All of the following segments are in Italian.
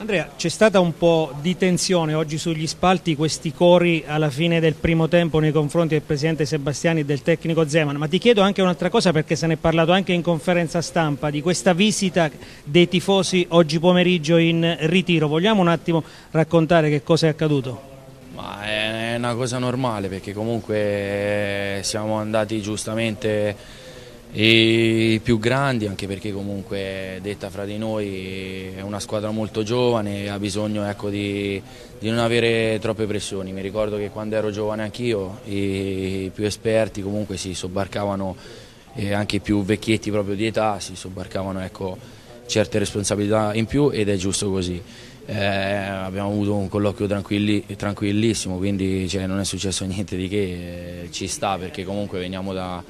Andrea, c'è stata un po' di tensione oggi sugli spalti, questi cori alla fine del primo tempo nei confronti del presidente Sebastiani e del tecnico Zeman, ma ti chiedo anche un'altra cosa perché se ne è parlato anche in conferenza stampa di questa visita dei tifosi oggi pomeriggio in ritiro. Vogliamo un attimo raccontare che cosa è accaduto? Ma è una cosa normale perché comunque siamo andati giustamente i più grandi anche perché comunque detta fra di noi è una squadra molto giovane e ha bisogno ecco, di, di, non avere troppe pressioni. Mi ricordo che quando ero giovane anch'io i più esperti comunque si sobbarcavano e anche i più vecchietti proprio di età si sobbarcavano ecco, certe responsabilità in più ed è giusto così. Eh, abbiamo avuto un colloquio tranquilli, tranquillissimo, quindi cioè, non è successo niente di che, eh, ci sta perché comunque veniamo da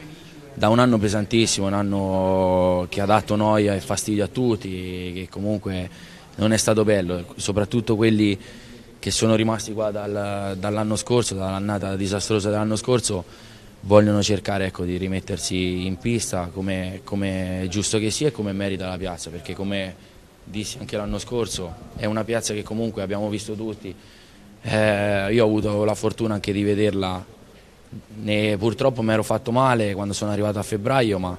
da un anno pesantissimo, un anno che ha dato noia e fastidio a tutti, che comunque non è stato bello, soprattutto quelli che sono rimasti qua dal, dall'anno scorso, dall'annata disastrosa dell'anno scorso, vogliono cercare ecco, di rimettersi in pista come, come è giusto che sia e come merita la piazza, perché come dissi anche l'anno scorso è una piazza che comunque abbiamo visto tutti, eh, io ho avuto la fortuna anche di vederla ne, purtroppo mi ero fatto male quando sono arrivato a febbraio, ma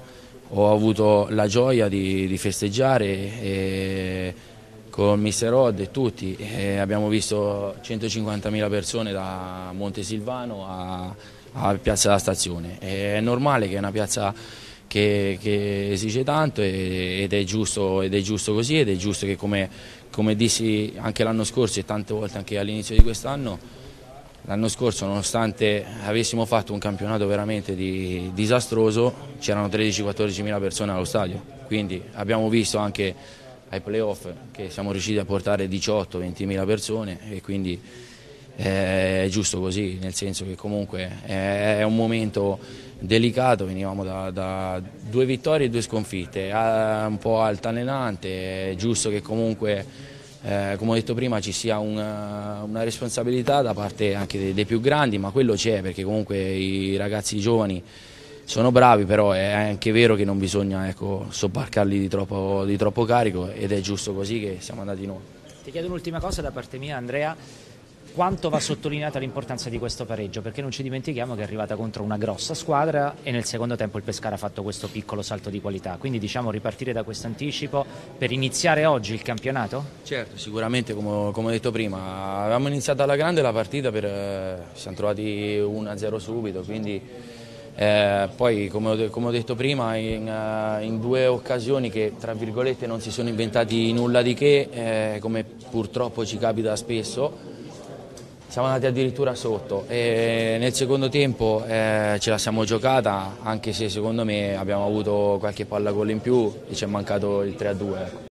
ho avuto la gioia di, di festeggiare e, con Mister Rod e tutti. E abbiamo visto 150.000 persone da Montesilvano a, a Piazza della Stazione. E è normale che è una piazza che, che esige tanto ed è, giusto, ed è, giusto, così ed è giusto che come, come dissi anche l'anno scorso e tante volte anche all'inizio di quest'anno L'anno scorso, nonostante avessimo fatto un campionato veramente di, disastroso, c'erano 13-14 mila persone allo stadio, quindi abbiamo visto anche ai playoff che siamo riusciti a portare 18-20 mila persone e quindi eh, è giusto così, nel senso che comunque è un momento delicato, venivamo da, da due vittorie e due sconfitte, un po' altalenante, è giusto che comunque eh, come ho detto prima ci sia una, una responsabilità da parte anche dei, dei più grandi, ma quello c'è perché comunque i ragazzi giovani sono bravi, però è anche vero che non bisogna ecco, sobbarcarli di troppo, di troppo carico ed è giusto così che siamo andati noi. Ti chiedo un'ultima cosa da parte mia Andrea, quanto va sottolineata l'importanza di questo pareggio, perché non ci dimentichiamo che è arrivata contro una grossa squadra e nel secondo tempo il Pescara ha fatto questo piccolo salto di qualità, quindi diciamo ripartire da questo anticipo per iniziare oggi il campionato? Certo, sicuramente come, come ho detto prima, avevamo iniziato alla grande la partita, per, eh, ci siamo trovati 1-0 subito, quindi eh, poi come ho, come ho, detto prima in, uh, in, due occasioni che tra virgolette non si sono inventati nulla di che, eh, come purtroppo ci capita spesso, siamo andati addirittura sotto e nel secondo tempo eh, ce la siamo giocata anche se secondo me abbiamo avuto qualche palla gol in più e ci è mancato il 3-2. Ecco.